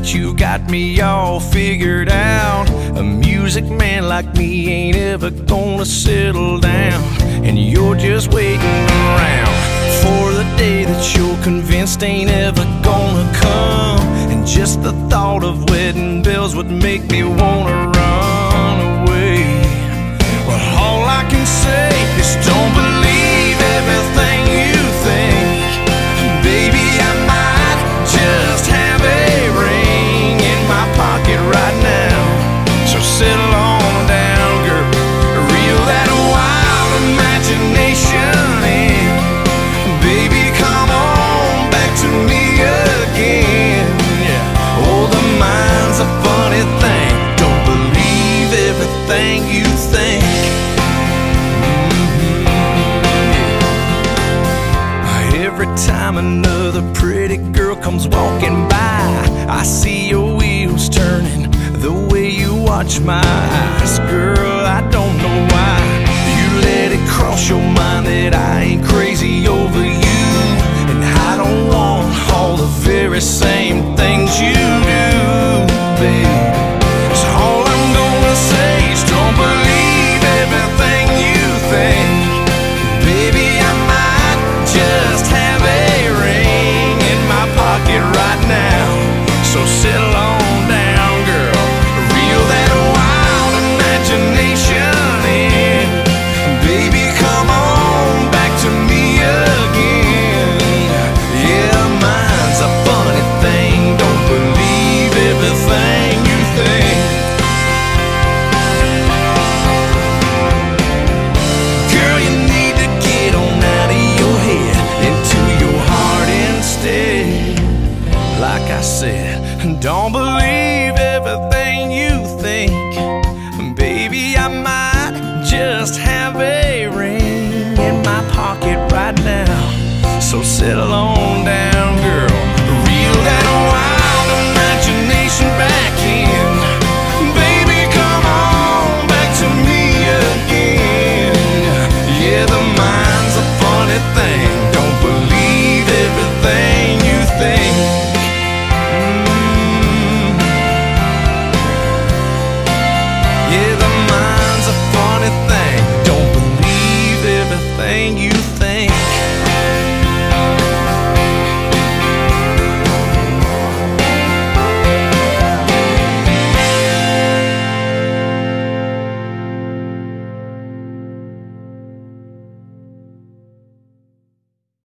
but you got me all figured out. A music man like me ain't ever gonna settle down, and you're just waiting around for the day that you're convinced ain't ever gonna come. And just the thought of wedding bells would make me wanna run away. But all I can say time another pretty girl comes walking by, I see your wheels turning the way you watch my eyes. Girl, I don't know why you let it cross your mind that I ain't crazy over you. And I don't want all the very same things you do, babe. Said, don't believe everything you think. Baby, I might just have a ring in my pocket right now. So settle on down, Yeah, the mind's a funny thing. Don't believe everything you think.